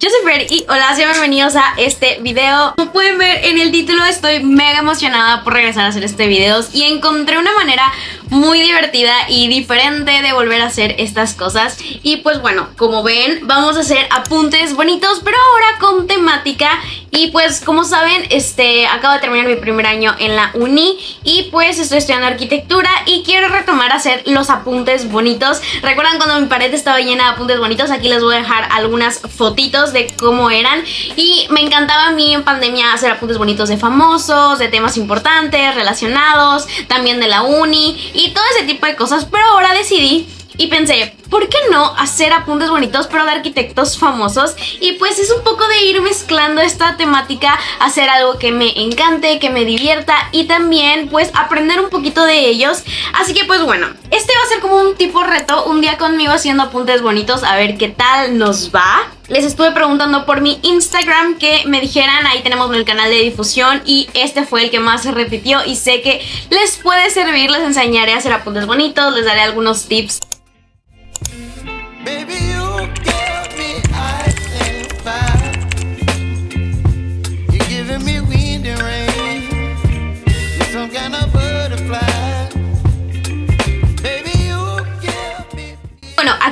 Fer y hola, sean bienvenidos a este video. Como pueden ver en el título estoy mega emocionada por regresar a hacer este video Y encontré una manera muy divertida y diferente de volver a hacer estas cosas. Y pues bueno, como ven, vamos a hacer apuntes bonitos pero ahora con temática Y pues como saben, este, acabo de terminar mi primer año en la uni Y pues estoy estudiando arquitectura y quiero retomar hacer los apuntes bonitos. ¿Recuerdan cuando mi pared estaba llena de apuntes bonitos? Aquí les voy a dejar algunas fotitos de cómo eran. Y me encantaba a mí en pandemia hacer apuntes bonitos de famosos, de temas importantes, relacionados, también de la uni y todo ese tipo de cosas, pero ahora decidí y pensé, ¿por qué no hacer apuntes bonitos pero de arquitectos famosos? Y pues es un poco de ir mezclando esta temática, hacer algo que me encante, que me divierta y también pues aprender un poquito de ellos. Así que pues bueno, este va a ser como un tipo reto, un día conmigo haciendo apuntes bonitos, a ver qué tal nos va. Les estuve preguntando por mi Instagram que me dijeran, ahí tenemos el canal de difusión y este fue el que más se repitió y sé que les puede servir, les enseñaré a hacer apuntes bonitos, les daré algunos tips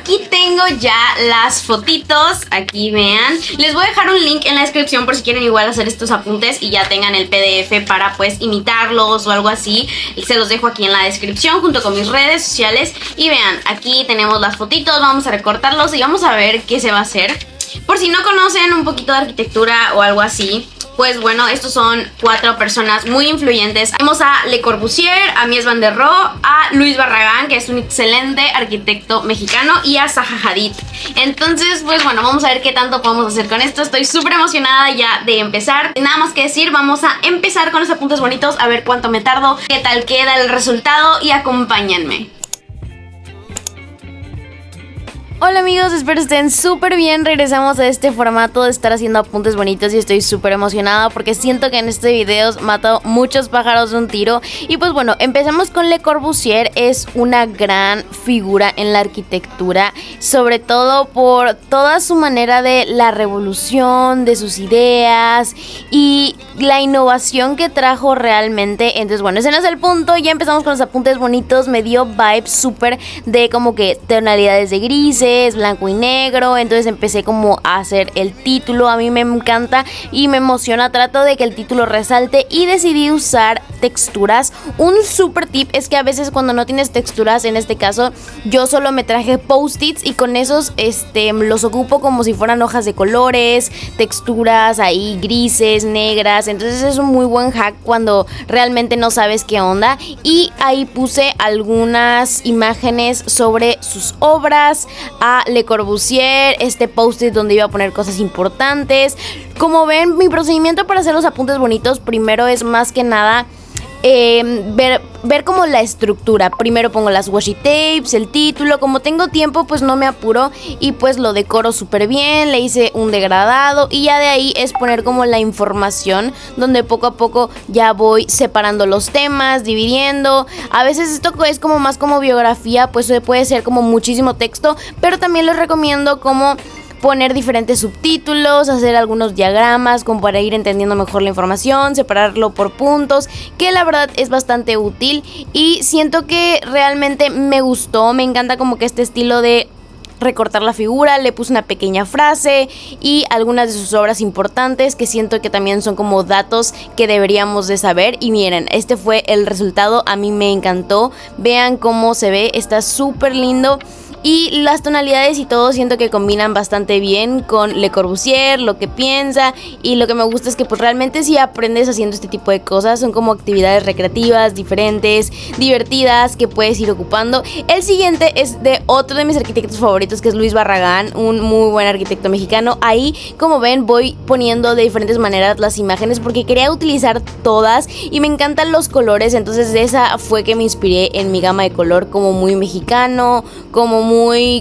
aquí tengo ya las fotitos, aquí vean. Les voy a dejar un link en la descripción por si quieren igual hacer estos apuntes y ya tengan el PDF para pues imitarlos o algo así. Se los dejo aquí en la descripción junto con mis redes sociales. Y vean, aquí tenemos las fotitos, vamos a recortarlos y vamos a ver qué se va a hacer. Por si no conocen un poquito de arquitectura o algo así, pues bueno, estos son cuatro personas muy influyentes. Tenemos a Le Corbusier, a Mies van der Rohe, a Luis Barragán, que es un excelente arquitecto mexicano, y a Zaha Hadid. Entonces, pues bueno, vamos a ver qué tanto podemos hacer con esto. Estoy súper emocionada ya de empezar. Nada más que decir, vamos a empezar con los apuntes bonitos, a ver cuánto me tardo, qué tal queda el resultado y acompáñenme. Hola amigos, espero estén súper bien. Regresamos a este formato de estar haciendo apuntes bonitos y estoy súper emocionada porque siento que en este video mato muchos pájaros de un tiro. Y pues bueno, empezamos con Le Corbusier. Es una gran figura en la arquitectura, sobre todo por toda su manera de la revolución, de sus ideas y la innovación que trajo realmente. Entonces bueno, ese no es el punto. Ya empezamos con los apuntes bonitos. Me dio vibes súper de como que tonalidades de grises blanco y negro, entonces empecé como a hacer el título, a mí me encanta y me emociona, trato de que el título resalte y decidí usar texturas. Un super tip es que a veces cuando no tienes texturas, en este caso yo solo me traje post-its y con esos este, los ocupo como si fueran hojas de colores, texturas ahí grises, negras, entonces es un muy buen hack cuando realmente no sabes qué onda y ahí puse algunas imágenes sobre sus obras, a Le Corbusier, este post-it donde iba a poner cosas importantes. Como ven, mi procedimiento para hacer los apuntes bonitos primero es más que nada Em, ver, ver como la estructura. Primero pongo las washi tapes, el título. Como tengo tiempo, pues no me apuro y pues lo decoro súper bien. Le hice un degradado y ya de ahí es poner como la información donde poco a poco ya voy separando los temas, dividiendo. A veces esto es como más como biografía, pues puede ser como muchísimo texto, pero también les recomiendo como poner diferentes subtítulos, hacer algunos diagramas como para ir entendiendo mejor la información, separarlo por puntos, que la verdad es bastante útil y siento que realmente me gustó, me encanta como que este estilo de recortar la figura, le puse una pequeña frase y algunas de sus obras importantes que siento que también son como datos que deberíamos de saber y miren, este fue el resultado, a mí me encantó, vean cómo se ve, está súper lindo y las tonalidades y todo siento que combinan bastante bien con Le Corbusier, lo que piensa y lo que me gusta es que pues realmente si aprendes haciendo este tipo de cosas son como actividades recreativas, diferentes, divertidas que puedes ir ocupando. El siguiente es de otro de mis arquitectos favoritos que es Luis Barragán, un muy buen arquitecto mexicano. Ahí como ven voy poniendo de diferentes maneras las imágenes porque quería utilizar todas y me encantan los colores, entonces de esa fue que me inspiré en mi gama de color como muy mexicano, como muy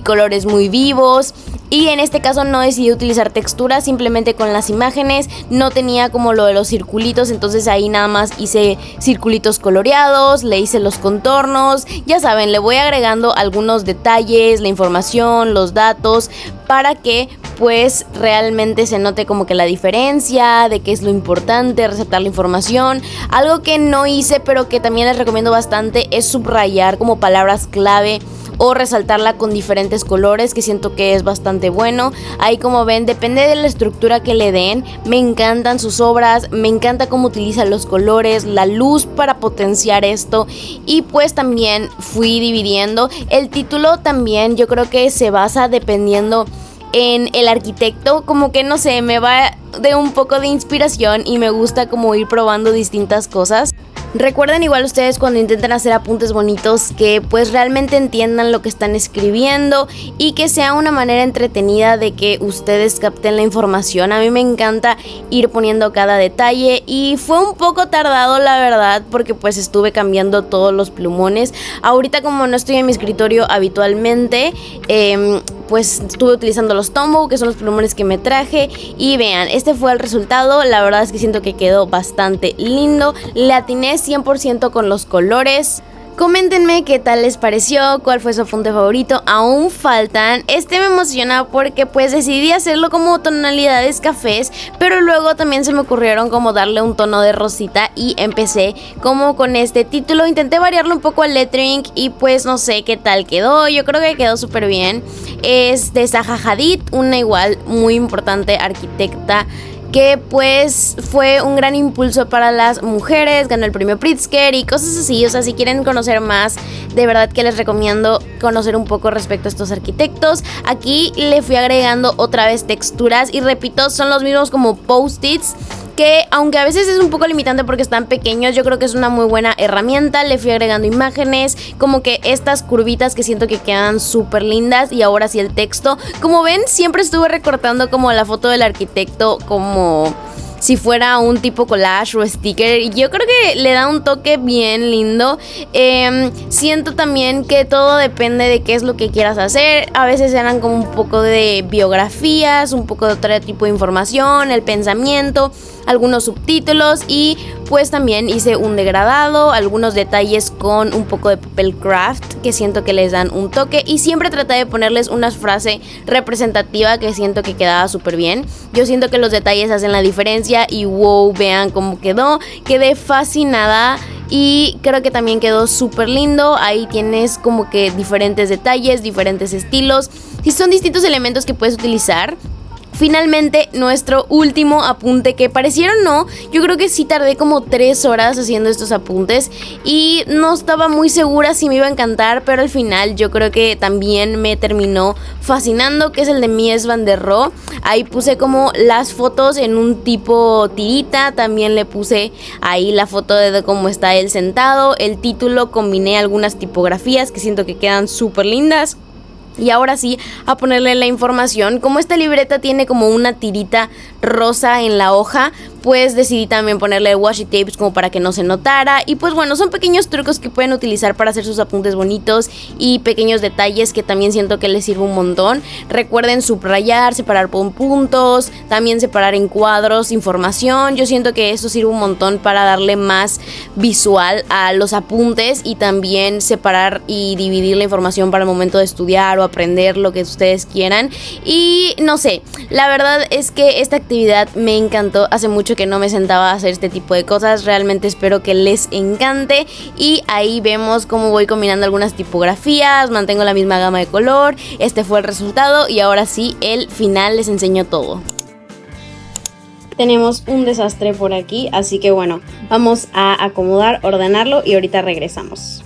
colores muy vivos. Y en este caso no decidí utilizar texturas, simplemente con las imágenes, no tenía como lo de los circulitos, entonces ahí nada más hice circulitos coloreados, le hice los contornos, ya saben, le voy agregando algunos detalles, la información, los datos, para que pues realmente se note como que la diferencia de qué es lo importante, resaltar la información. Algo que no hice pero que también les recomiendo bastante es subrayar como palabras clave o resaltarla con diferentes colores que siento que es bastante bueno. Ahí como ven, depende de la estructura que le den. Me encantan sus obras, me encanta cómo utiliza los colores, la luz para potenciar esto y pues también fui dividiendo. El título también yo creo que se basa dependiendo en el arquitecto, como que no sé, me va de un poco de inspiración y me gusta como ir probando distintas cosas. Recuerden igual ustedes cuando intenten hacer apuntes bonitos que pues realmente entiendan lo que están escribiendo y que sea una manera entretenida de que ustedes capten la información. A mí me encanta ir poniendo cada detalle y fue un poco tardado la verdad porque pues estuve cambiando todos los plumones. Ahorita como no estoy en mi escritorio habitualmente, eh, pues estuve utilizando los Tombow, que son los plumones que me traje. Y vean, este fue el resultado. La verdad es que siento que quedó bastante lindo. Le atiné 100% con los colores. Coméntenme qué tal les pareció, cuál fue su apunte favorito, aún faltan. Este me emociona porque pues decidí hacerlo como tonalidades cafés, pero luego también se me ocurrieron como darle un tono de rosita y empecé como con este título. Intenté variarlo un poco al lettering y pues no sé qué tal quedó, yo creo que quedó súper bien. Es de Zaha Hadid, una igual muy importante arquitecta que pues fue un gran impulso para las mujeres, ganó el premio Pritzker y cosas así, o sea, si quieren conocer más, de verdad que les recomiendo conocer un poco respecto a estos arquitectos. Aquí le fui agregando otra vez texturas y repito, son los mismos como post-its que aunque a veces es un poco limitante porque están pequeños, yo creo que es una muy buena herramienta. Le fui agregando imágenes, como que estas curvitas que siento que quedan súper lindas y ahora sí el texto. Como ven, siempre estuve recortando como la foto del arquitecto como si fuera un tipo collage o sticker. Y yo creo que le da un toque bien lindo. Em, siento también que todo depende de qué es lo que quieras hacer. A veces eran como un poco de biografías, un poco de otro tipo de información, el pensamiento, algunos subtítulos y pues también hice un degradado, algunos detalles con un poco de papel craft que siento que les dan un toque y siempre traté de ponerles una frase representativa que siento que quedaba súper bien. Yo siento que los detalles hacen la diferencia y wow, vean cómo quedó. Quedé fascinada y creo que también quedó súper lindo. Ahí tienes como que diferentes detalles, diferentes estilos. Y son distintos elementos que puedes utilizar Finalmente, nuestro último apunte, que parecieron no, yo creo que sí tardé como tres horas haciendo estos apuntes y no estaba muy segura si me iba a encantar, pero al final yo creo que también me terminó fascinando, que es el de Mies van der Rohe. Ahí puse como las fotos en un tipo tirita, también le puse ahí la foto de cómo está él sentado, el título, combiné algunas tipografías que siento que quedan súper lindas. Y ahora sí, a ponerle la información. Como esta libreta tiene como una tirita rosa en la hoja, pues decidí también ponerle washi tapes como para que no se notara. Y pues bueno, son pequeños trucos que pueden utilizar para hacer sus apuntes bonitos y pequeños detalles que también siento que les sirve un montón. Recuerden subrayar, separar por puntos, también separar en cuadros información. Yo siento que eso sirve un montón para darle más visual a los apuntes y también separar y dividir la información para el momento de estudiar o aprender lo que ustedes quieran. Y no sé, la verdad es que esta actividad me encantó. Hace mucho que no me sentaba a hacer este tipo de cosas. Realmente espero que les encante. Y ahí vemos cómo voy combinando algunas tipografías. Mantengo la misma gama de color. Este fue el resultado. Y ahora sí, el final les enseño todo tenemos un desastre por aquí, así que bueno, vamos a acomodar, ordenarlo y ahorita regresamos.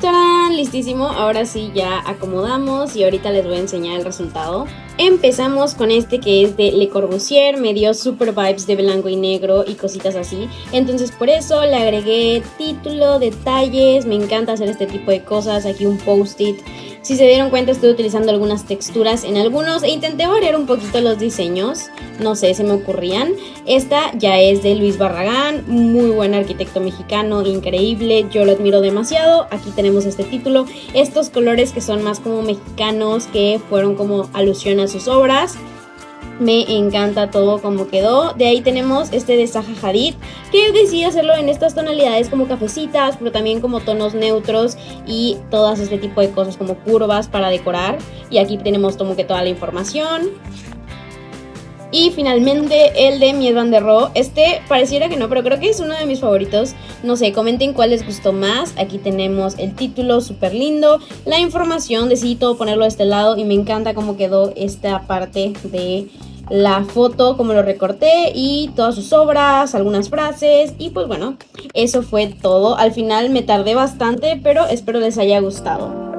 ¡Tarán! Listísimo, ahora sí ya acomodamos y ahorita les voy a enseñar el resultado. Empezamos con este que es de Le Corbusier, me dio super vibes de blanco y negro y cositas así. Entonces por eso le agregué título, detalles, me encanta hacer este tipo de cosas, aquí un post-it si se dieron cuenta estoy utilizando algunas texturas en algunos e intenté variar un poquito los diseños, no sé, se me ocurrían. Esta ya es de Luis Barragán, muy buen arquitecto mexicano, increíble, yo lo admiro demasiado. Aquí tenemos este título, estos colores que son más como mexicanos, que fueron como alusión a sus obras. Me encanta todo como quedó. De ahí tenemos este de Zaha Hadid, que decidí hacerlo en estas tonalidades como cafecitas, pero también como tonos neutros y todas este tipo de cosas como curvas para decorar. Y aquí tenemos como que toda la información. Y finalmente el de Miel Van der Rohe. Este pareciera que no, pero creo que es uno de mis favoritos. No sé, comenten cuál les gustó más. Aquí tenemos el título súper lindo. La información, decidí todo ponerlo de este lado y me encanta cómo quedó esta parte de la foto, como lo recorté y todas sus obras, algunas frases y pues bueno, eso fue todo. Al final me tardé bastante, pero espero les haya gustado.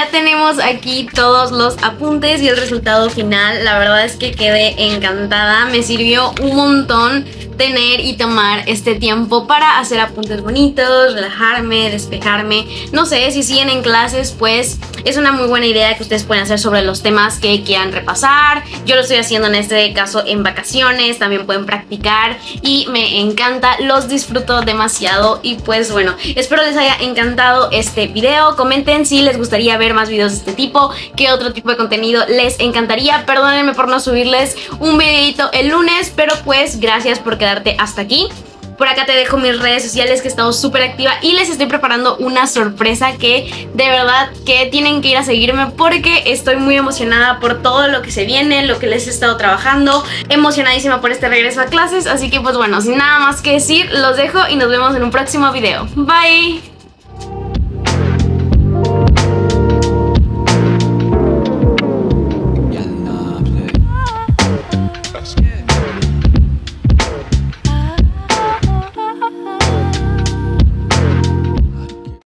Ya tenemos aquí todos los apuntes y el resultado final. La verdad es que quedé encantada, me sirvió un montón tener y tomar este tiempo para hacer apuntes bonitos, relajarme, despejarme. No sé, si siguen en clases, pues es una muy buena idea que ustedes pueden hacer sobre los temas que quieran repasar. Yo lo estoy haciendo en este caso en vacaciones, también pueden practicar y me encanta, los disfruto demasiado y pues bueno, espero les haya encantado este video. Comenten si les gustaría ver más videos de este tipo, qué otro tipo de contenido les encantaría. Perdónenme por no subirles un videito el lunes, pero pues gracias por quedar hasta aquí. Por acá te dejo mis redes sociales que he estado súper activa y les estoy preparando una sorpresa que de verdad que tienen que ir a seguirme porque estoy muy emocionada por todo lo que se viene, lo que les he estado trabajando, emocionadísima por este regreso a clases, así que pues bueno, sin nada más que decir, los dejo y nos vemos en un próximo video. Bye!